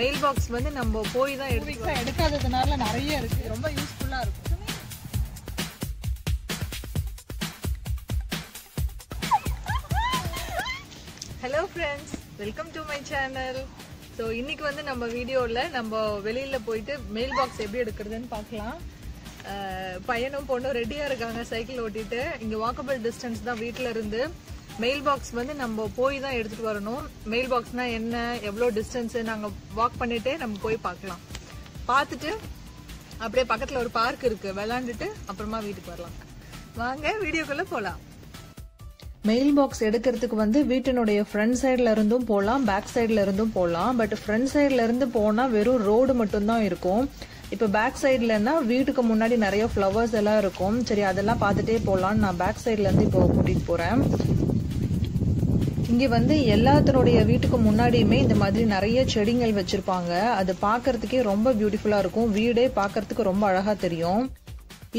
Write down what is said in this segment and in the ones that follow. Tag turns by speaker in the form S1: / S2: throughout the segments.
S1: Mail box வந்து நம்ம போய் தான் எடுத்து
S2: எடுக்காததுனால நிறைய இருக்கு. ரொம்ப யூஸ்ஃபுல்லா இருக்கும்.
S1: Hello friends welcome to my channel so இன்னைக்கு வந்து நம்ம வீடியோவில் நம்ம வெளியில போயிட்டு மெயில் பாக்ஸ் எப்படி எடுக்கிறதுன்னு பார்க்கலாம். அஹ் பையனும் பொண்ணும் ரெடியாக இருக்காங்க சைக்கிள் ஓட்டிட்டு. இங்கே வாக்கபிள் டிஸ்டன்ஸ் தான் வீட்டில் இருந்து. மெயில் பாக்ஸ் வந்து நம்ம போய் தான் எடுத்துட்டு வரணும். மெயில் பாக்ஸ்னா என்ன எவ்வளோ டிஸ்டன்ஸ் நாங்கள் வாக் பண்ணிட்டே நம்ம போய் பார்க்கலாம். பார்த்துட்டு அப்படியே பக்கத்தில் ஒரு பார்க் இருக்கு. விளாண்டுட்டு அப்புறமா வீட்டுக்கு வரலாம். வாங்க வீடியோக்குள்ள போகலாம் மெயில் பாக்ஸ் எடுக்கிறதுக்கு வந்து வீட்டினுடைய ஃப்ரண்ட் சைடில் இருந்தும் போகலாம் பேக் சைடில் இருந்தும் போகலாம் பட் ஃப்ரண்ட் சைடில் இருந்து போனால் வெறும் ரோடு மட்டும்தான் இருக்கும். இப்போ பேக் சைட்லன்னா வீட்டுக்கு முன்னாடி நிறைய ஃப்ளவர்ஸ் எல்லாம் இருக்கும். சரி அதெல்லாம் பார்த்துட்டே போகலான்னு நான் பேக் சைட்லேருந்து இப்போ கூட்டிகிட்டு போகிறேன் இங்கே வந்து எல்லாத்தினுடைய வீட்டுக்கு முன்னாடியுமே இந்த மாதிரி நிறைய செடிகள் வச்சிருப்பாங்க. அது பார்க்கறதுக்கே ரொம்ப பியூட்டிஃபுல்லாக இருக்கும். வீடே பார்க்கறதுக்கு ரொம்ப அழகாக தெரியும்.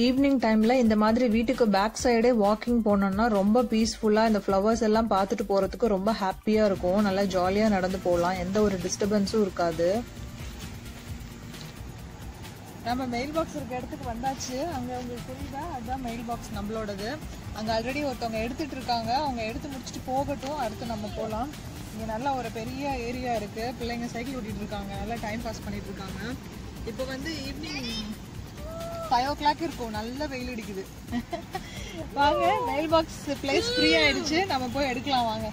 S1: ஈவினிங் டைமில் இந்த மாதிரி வீட்டுக்கு பேக் சைடே வாக்கிங் போனோம்னா ரொம்ப பீஸ்ஃபுல்லாக இந்த ஃப்ளவர்ஸ் எல்லாம் பார்த்துட்டு போகிறதுக்கு ரொம்ப ஹாப்பியாக இருக்கும். நல்லா ஜாலியாக நடந்து போகலாம். எந்த ஒரு டிஸ்டர்பன்ஸும் இருக்காது.
S2: நம்ம மெயில் பாக்ஸ் இருக்க இடத்துக்கு வந்தாச்சு. அங்கே உங்களுக்கு புரியுதா? அதுதான் மெயில் பாக்ஸ் நம்மளோடது. அங்கே ஆல்ரெடி ஒருத்தவங்க எடுத்துட்டு இருக்காங்க. அவங்க எடுத்து முடிச்சுட்டு போகட்டும். அடுத்து நம்ம போகலாம் இங்கே நல்லா ஒரு பெரிய ஏரியா இருக்குது பிள்ளைங்க சைக்கிள் ஓட்டிகிட்டு இருக்காங்க. நல்லா டைம் பாஸ் பண்ணிட்டு இருக்காங்க. இப்போ வந்து ஈவினிங் ஃபைவ் ஓ கிளாக் இருக்கும். நல்ல வெயில் அடிக்குது. வாங்க மெயில் பாக்ஸ் பிளேஸ் ஃப்ரீ ஆயிடுச்சு. நம்ம போய் எடுக்கலாம். வாங்க.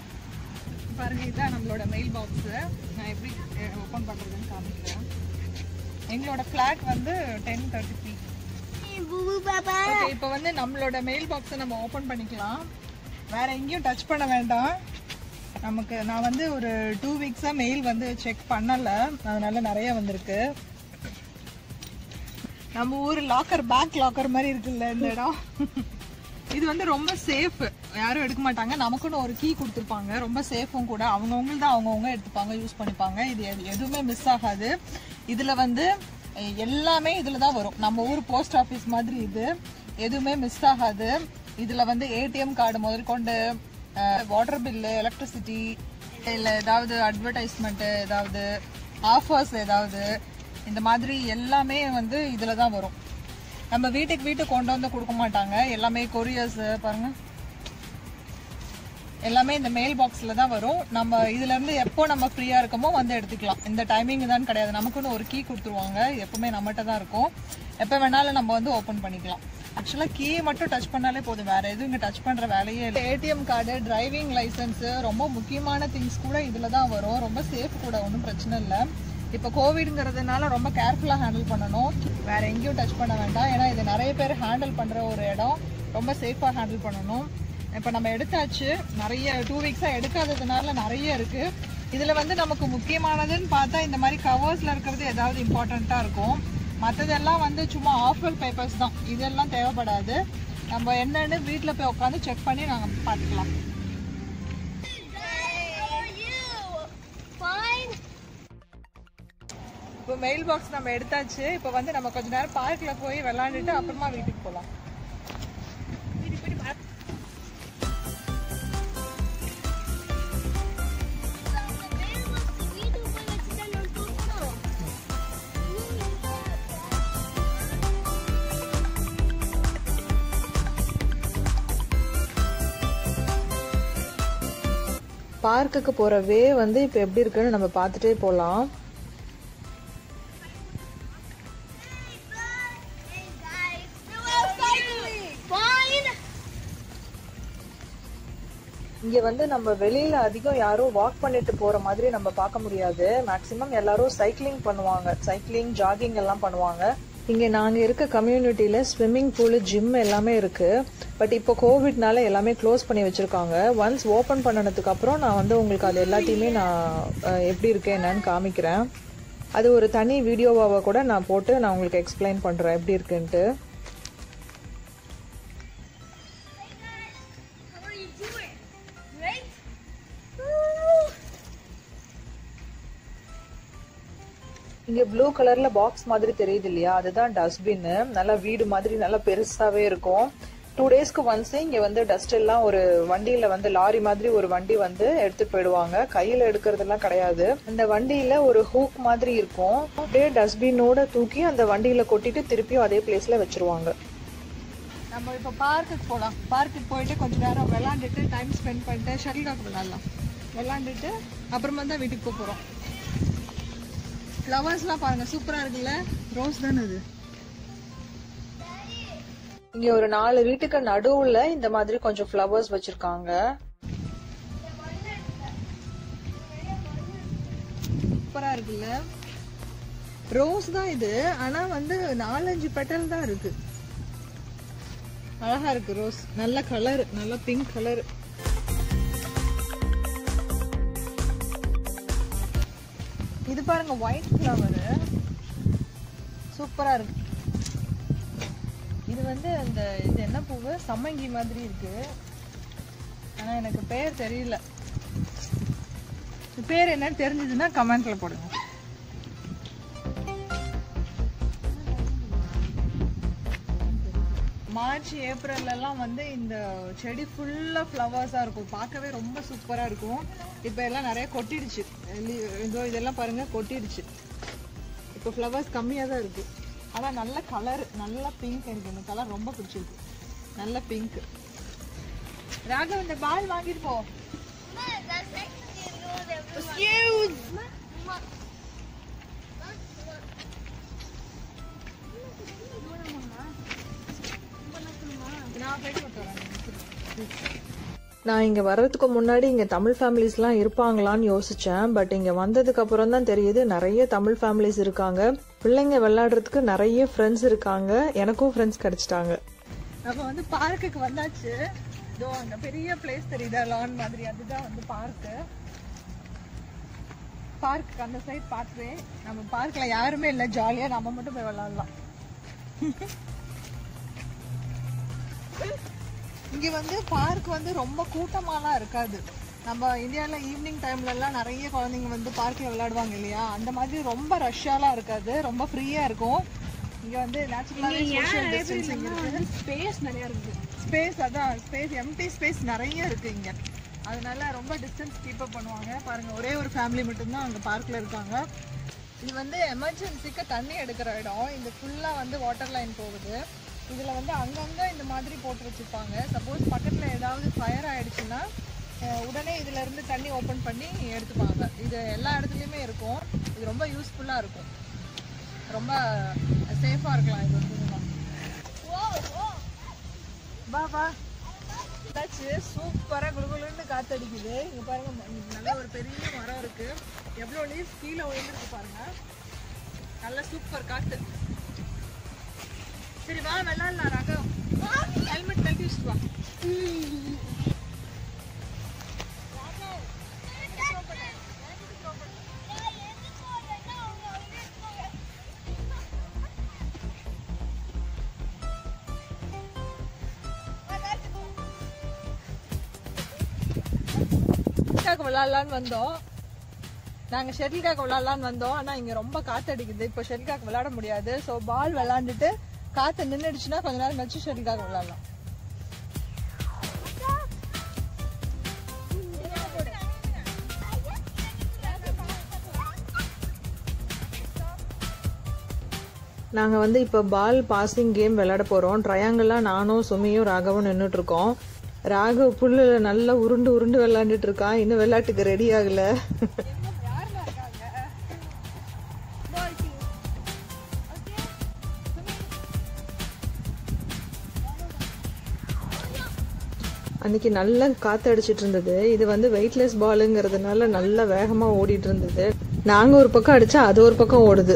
S2: பாருங்க இதுதான் நம்மளோட மெயில் பாக்ஸு நான் எப்படி ஓப்பன் பண்ணுறதுன்னு காமிக்கிறேன். எங்களோட ஃபிளாட் வந்து டென் தேர்ட்டி த்ரீ ஓகே இப்போ வந்து நம்மளோட மெயில் பாக்ஸை நம்ம ஓப்பன் பண்ணிக்கலாம். வேற எங்கேயும் டச் பண்ண வேண்டாம். நமக்கு நான் வந்து ஒரு டூ வீக்ஸாக மெயில் வந்து செக் பண்ணலை. அதனால நிறைய வந்திருக்கு. நம்ம ஊர் லாக்கர் பேக் லாக்கர் மாதிரி இருக்குல்ல இந்த இடம். இது வந்து ரொம்ப சேஃப் யாரும் எடுக்க மாட்டாங்க. நமக்குன்னு ஒரு கீ கொடுத்துருப்பாங்க. ரொம்ப சேஃபும் கூட. அவங்கவுங்க தான் அவங்கவுங்க எடுத்துப்பாங்க யூஸ் பண்ணிப்பாங்க. இது எது- எதுவுமே மிஸ் ஆகாது. இதில் வந்து எல்லாமே இதில் தான் வரும். நம்ம ஊர் போஸ்ட் ஆஃபீஸ் மாதிரி இது எதுவுமே மிஸ் ஆகாது. இதில் வந்து ஏடிஎம் கார்டு முதற்கொண்டு வாட்டர் பில்லு எலக்ட்ரிசிட்டி இல்லை ஏதாவது அட்வர்டைஸ்மெண்ட்டு ஏதாவது ஆஃபர்ஸ் ஏதாவது இந்த மாதிரி எல்லாமே வந்து இதில் தான் வரும். நம்ம வீட்டுக்கு வீட்டுக்கு கொண்டு வந்து கொடுக்க மாட்டாங்க. எல்லாமே கொரியர்ஸ் பாருங்க. எல்லாமே இந்த மெயில் பாக்ஸில் தான் வரும். நம்ம இதுலேருந்து எப்போ நம்ம ஃப்ரீயாக இருக்கமோ வந்து எடுத்துக்கலாம். இந்த டைமிங் தான் கிடையாது. நமக்குன்னு ஒரு கீ கொடுத்துருவாங்க. எப்பவுமே நம்மகிட்ட தான் இருக்கும். எப்போ வேணாலும் நம்ம வந்து ஓப்பன் பண்ணிக்கலாம். ஆக்சுவலாக கீ மட்டும் டச் பண்ணாலே போதும். வேறு எதுவும் இங்கே டச் பண்ணுற வேலையே இல்லை. ஏடிஎம் கார்டு டிரைவிங் லைசன்ஸு ரொம்ப முக்கியமான திங்ஸ் கூட இதில் தான் வரும். ரொம்ப சேஃப் கூட ஒன்றும் பிரச்சனை இல்லை. இப்போ கோவிடுங்கிறதுனால ரொம்ப கேர்ஃபுல்லாக ஹேண்டில் பண்ணணும். வேற எங்கேயும் டச் பண்ண வேண்டாம். ஏன்னா இது நிறைய பேர் ஹேண்டில் பண்ணுற ஒரு இடம். ரொம்ப சேஃபாக ஹேண்டில் பண்ணணும். இப்போ நம்ம எடுத்தாச்சு. நிறைய டூ வீக்ஸாக எடுக்காததுனால நிறைய இருக்குது இதில் வந்து நமக்கு முக்கியமானதுன்னு பார்த்தா இந்த மாதிரி கவர்ஸில் இருக்கிறது ஏதாவது இம்பார்ட்டண்ட்டாக இருக்கும். மற்றதெல்லாம் வந்து சும்மா ஆஃபர் பேப்பர்ஸ் தான். இதெல்லாம் தேவைப்படாது. நம்ம என்னென்னு வீட்டில் போய் உட்காந்து செக் பண்ணி நாங்கள் பார்த்துக்கலாம். மெயில் பாக்ஸ் நம்ம எடுத்தாச்சு. இப்போ வந்து நம்ம கொஞ்ச நேரம் பார்க்ல போய் விளையாண்டுட்டு அப்புறமா வீட்டுக்கு போகலாம்
S1: பார்க்குக்கு போகிற வே வந்து இப்போ எப்படி இருக்குன்னு நம்ம பார்த்துட்டே போகலாம் இங்க வந்து நம்ம வெளியில அதிகம் யாரும் வாக் பண்ணிட்டு போற மாதிரி நம்ம பார்க்க முடியாது. மேக்சிமம் எல்லாரும் சைக்கிளிங் பண்ணுவாங்க. சைக்கிளிங் ஜாகிங் எல்லாம் பண்ணுவாங்க. இங்க நாங்க இருக்க கம்யூனிட்டியில ஸ்விம்மிங் பூல் ஜிம் எல்லாமே இருக்கு. பட் இப்போ கோவிட்னால எல்லாமே க்ளோஸ் பண்ணி வச்சிருக்காங்க. ஒன்ஸ் ஓபன் பண்ணனதுக்கு அப்புறம் நான் வந்து உங்களுக்கு அது எல்லாத்தையுமே நான் எப்படி இருக்கேன் என்னன்னு காமிக்கிறேன். அது ஒரு தனி வீடியோவாக கூட நான் போட்டு நான் உங்களுக்கு எக்ஸ்பிளைன் பண்றேன். எப்படி இருக்குன்ட்டு. இங்க ப்ளூ கலர்ல பாக்ஸ் மாதிரி தெரியுது இல்லையா அதுதான் டஸ்ட்பின் நல்லா வீடு மாதிரி நல்லா பெருசாவே இருக்கும். டூ டேஸ்க்கு ஒன்ஸ் இங்க வந்து டஸ்ட் எல்லாம் ஒரு வண்டியில வந்து லாரி மாதிரி ஒரு வண்டி வந்து எடுத்துட்டு போயிடுவாங்க. கையில எடுக்கிறதெல்லாம் கிடையாது. அந்த வண்டியில ஒரு ஹூக் மாதிரி இருக்கும். அப்படியே டஸ்ட்பினோட தூக்கி அந்த வண்டியில கொட்டிட்டு திருப்பியும் அதே பிளேஸ்ல வச்சிருவாங்க.
S2: நம்ம இப்போ பார்க்குக்கு போகலாம் பார்க்குக்கு போயிட்டு கொஞ்ச நேரம் விளாண்டுட்டு டைம் ஸ்பெண்ட் பண்ணிட்டு ஷட்டில் காக் விளாட்லாம். விளாண்டுட்டு அப்புறமா தான் வீட்டுக்கு போகிறோம் ஃப்ளவர்ஸ்லாம் பாருங்க சூப்பராக இருக்குல்ல? ரோஸ் தானே அது
S1: இங்க ஒரு நாலு வீட்டுக்கு நடுவுல இந்த மாதிரி கொஞ்சம் ஃப்ளவர்ஸ் வச்சிருக்காங்க.
S2: சூப்பராக இருக்குல்ல? ரோஸ் தான் இது. ஆனால் வந்து நாலஞ்சு பெட்டல் தான் இருக்கு. அழகா இருக்கு ரோஸ் நல்ல கலர் நல்ல பிங்க் கலர் இது பாருங்க ஒயிட் ஃப்ளவர் சூப்பராக இருக்கு. இது வந்து அந்த இது என்ன பூவு? சம்மங்கி மாதிரி இருக்கு. ஆனால் எனக்கு பேர் தெரியல. பேர் என்னன்னு தெரிஞ்சதுன்னா கமெண்ட்ல போடுங்க. மார்ச் ஏப்ரல் எல்லாம் வந்து இந்த செடி ஃபுல்லா ஃப்ளவர்ஸா இருக்கும். பார்க்கவே ரொம்ப சூப்பரா இருக்கும். இப்போ எல்லாம் நிறைய கொட்டிடுச்சு. இதோ இதெல்லாம் பாருங்க கொட்டிடுச்சு. இப்போ ஃப்ளவர்ஸ் கம்மியா தான் இருக்கு. ஆனா நல்ல கலர் நல்ல பிங்க் எனக்கு இந்த கலர் ரொம்ப பிடிச்சிருக்கு. நல்ல பிங்க் ராகவ் இந்த பால் வாங்கிட்டு போ. நான் இங்கே
S1: நான் வர்றதுக்கு முன்னாடி இங்கே தமிழ் ஃபேமிலிஸ்லாம் இருப்பாங்களான்னு யோசித்தேன் பட் இங்கே வந்ததுக்கு அப்புறம் தான் தெரியுது நிறைய தமிழ் ஃபேமிலிஸ் இருக்காங்க. பிள்ளைங்க விளையாடுறதுக்கு நிறைய ஃப்ரெண்ட்ஸ் இருக்காங்க. எனக்கும் ஃப்ரெண்ட்ஸ் கிடைச்சிட்டாங்க.
S2: நம்ம வந்து பார்க்குக்கு வந்தாச்சு. இதோ அந்த பெரிய பிளேஸ் தெரியுதா லான் மாதிரி? அதுதான் வந்து பார்க்கு பார்க் அந்த சைட் பார்க்கவே நம்ம பார்க்கில் யாருமே இல்லை. ஜாலியாக நம்ம மட்டும் போய் விளாட்லாம் இங்க வந்து பார்க் வந்து ரொம்ப கூட்டமாலாம் இருக்காது. நம்ம இந்தியால ஈவினிங் டைம்ல எல்லாம் நிறைய குழந்தைங்க வந்து பார்க்ல விளையாடுவாங்க இல்லையா? அந்த மாதிரி ரொம்ப ரஷ்ஷாலாம் இருக்காது. ரொம்ப ஃப்ரீயா இருக்கும். இங்க வந்து நேச்சுரலாவே சோஷியல் டிஸ்டன்சிங் இருக்கு.
S3: ஸ்பேஸ் நிறைய இருக்குது.
S2: ஸ்பேஸ் அதான் ஸ்பேஸ் எம்டி ஸ்பேஸ் நிறைய இருக்கு இங்க. அதனால ரொம்ப டிஸ்டன்ஸ் கீப் அப் பண்ணுவாங்க. பாருங்க ஒரே ஒரு ஃபேமிலி மட்டும்தான் அங்க பார்க்ல இருக்காங்க. இது வந்து எமர்ஜென்சிக்கு தண்ணி எடுக்கிற இடம். இது ஃபுல்லா வந்து வாட்டர் லைன் போகுது. இதில் வந்து அங்கங்கே இந்த மாதிரி போட்டு வச்சுருப்பாங்க சப்போஸ் பக்கத்தில் ஏதாவது ஃபயர் ஆகிடுச்சுன்னா உடனே இதிலேருந்து தண்ணி ஓப்பன் பண்ணி எடுத்துப்பாங்க. இது எல்லா இடத்துலையுமே இருக்கும். இது ரொம்ப யூஸ்ஃபுல்லாக இருக்கும். ரொம்ப சேஃபாக இருக்கலாம் இது வந்து. இதெல்லாம். வா வா. இதாச்சு சூப்பராக குளுகுளுன்னு காத்தடிக்குது. இங்கே பாருங்க நல்ல ஒரு பெரிய மரம் இருக்குது எவ்வளோ லீஃப் கீழே விழுந்துருக்கு பாருங்கள் நல்லா சூப்பர் காற்று சரி வா விளாடலாம் ராகவ். ஹெல்மெட் கழட்டி வச்சுட்டு வா. ஷெட்டில்காக் விளாட்லான்னு வந்தோம். நாங்கள் ஷெட்டில்காக் விளாட்லான்னு வந்தோம். ஆனால் இங்கே ரொம்ப காத்தடிக்குது. இப்போ ஷெட்டில்காக் விளாட முடியாது. ஸோ பால் விளாண்டுட்டு காற்று நின்றுடுச்சுன்னா கொஞ்ச நேரம் கழிச்சு ஷெட்டில்காக் விளாட்லாம்
S1: நாங்க வந்து இப்போ பால் பாசிங் கேம் விளையாட போறோம். ட்ரையாங்கிளாக நானும் சுமியும் ராகவும் நின்னுட்டு இருக்கோம் ராகவ் புல்லுல நல்லா உருண்டு உருண்டு விளையாண்டுட்டு இருக்கான் இன்னும் விளையாட்டுக்கு ரெடி ஆகல. அன்னைக்கு நல்லா காத்து அடிச்சிட்டு இருந்தது இது வந்து வெயிட்லெஸ் பாலுங்கிறதுனால நல்லா வேகமா ஓடிட்டு இருந்தது நாங்க ஒரு பக்கம் அடிச்சா அது ஒரு பக்கம் ஓடுது.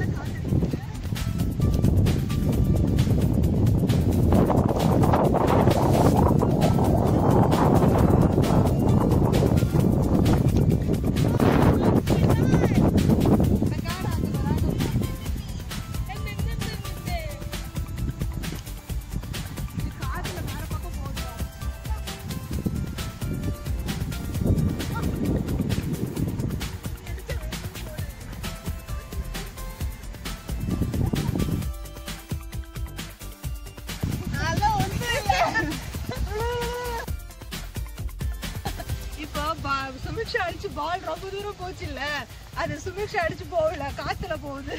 S2: போச்சு இல்ல அது சுமிக்ஷா அடிச்சு போகல காத்துல போகுது.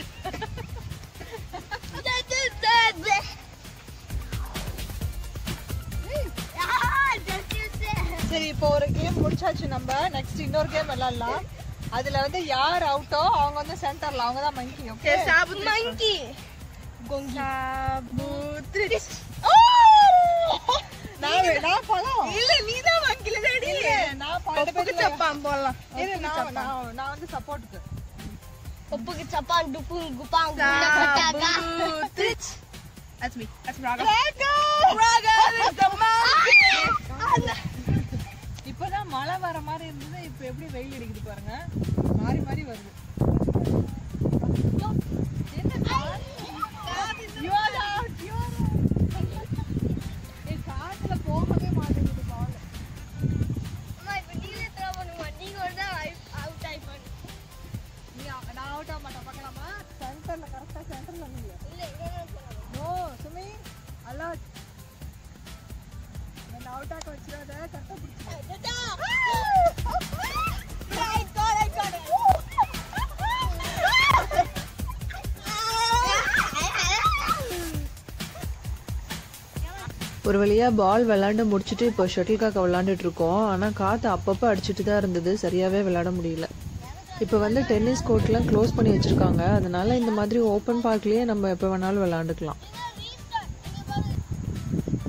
S2: சரி இப்போ ஒரு கேம் முடிச்சாச்சு நம்ம. நெக்ஸ்ட் இன்னொரு கேம் விளையாடலாம். அதுல வந்து யார் அவுட்டோ அவங்க வந்து சென்டர்ல அவங்க தான் மங்கி ஓகே
S3: Monkey.
S2: நான் நான் பழம்.
S3: இல்ல நீதான் சப்பான் போடலாம்
S2: இரு, நான் வந்து சப்போர்ட்டுக்கு
S1: dupung gupang guna petaga.
S3: That's me. That's Raga.
S2: Raga is the monkey. இப்பதான் மழை வர மாதிரி இருந்தது இப்ப எப்படி வெயில் அடிக்குது பாருங்க மாறி மாறி வருது என்னக்கா?
S1: ஒரு
S2: வழியாக பால் விளாண்டு முடிச்சுட்டு இப்போ ஷட்டில் காக்க விளாண்டுட்டு இருக்கோம். ஆனால் காற்று அப்பப்போ அடிச்சுட்டு தான் இருந்தது. சரியாகவே விளாட முடியல. இப்போ வந்து டென்னிஸ் கோர்ட்லாம் க்ளோஸ் பண்ணி வச்சுருக்காங்க. அதனால இந்த மாதிரி ஓப்பன் பார்க்லேயே நம்ம எப்போ வேணாலும் விளாண்டுக்கலாம்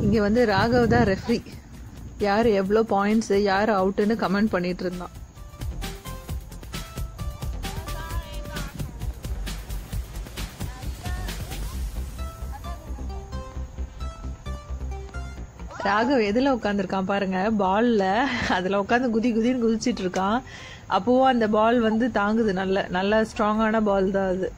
S2: இங்கே வந்து ராகவ் தான் ரெஃப்ரி யார் எவ்வளோ பாயிண்ட்ஸு யார் அவுட்டுன்னு கமெண்ட் பண்ணிகிட்டு இருந்தான். ராகவ் எதில் உட்காந்துருக்கான் பாருங்க? பால்ல அதில் உட்காந்து குதி குதின்னு குதிச்சிட்டு இருக்கான். அப்போவும் அந்த பால் வந்து தாங்குது. நல்ல நல்ல ஸ்ட்ராங்கான பால் தான் அது.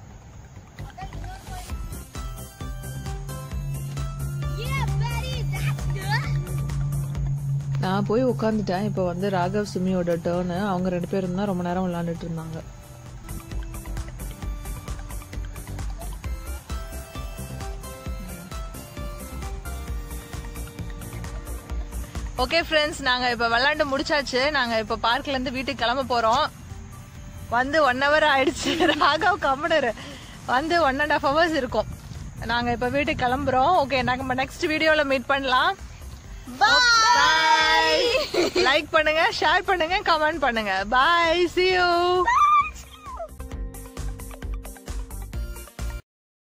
S2: நான் போய் உட்காந்துட்டேன் இப்போ வந்து ராகவ் சுமியோட டேர்னு அவங்க ரெண்டு பேரும் தான் ரொம்ப நேரம் விளாண்டுட்டு இருந்தாங்க. ஓகே ஃப்ரெண்ட்ஸ் நாங்க இப்ப விளையாண்டு முடிச்சாச்சு. நாங்க இப்ப பார்க்ல இருந்து வீட்டுக்கு கிளம்ப போறோம். வந்து ஒன் ஹவர் ஆயிடுச்சு. ராகவ் கம்முனரு வந்து ஒன் அண்ட் ஹாஃப் ஹவர்ஸ் இருக்கும். நாங்க இப்ப வீட்டுக்கு கிளம்புறோம். ஓகே நாங்க நெக்ஸ்ட் வீடியோல மீட் பண்ணலாம். பாய் லைக் பண்ணுங்க ஷேர் பண்ணுங்க கமெண்ட் பண்ணுங்க. Bye see you.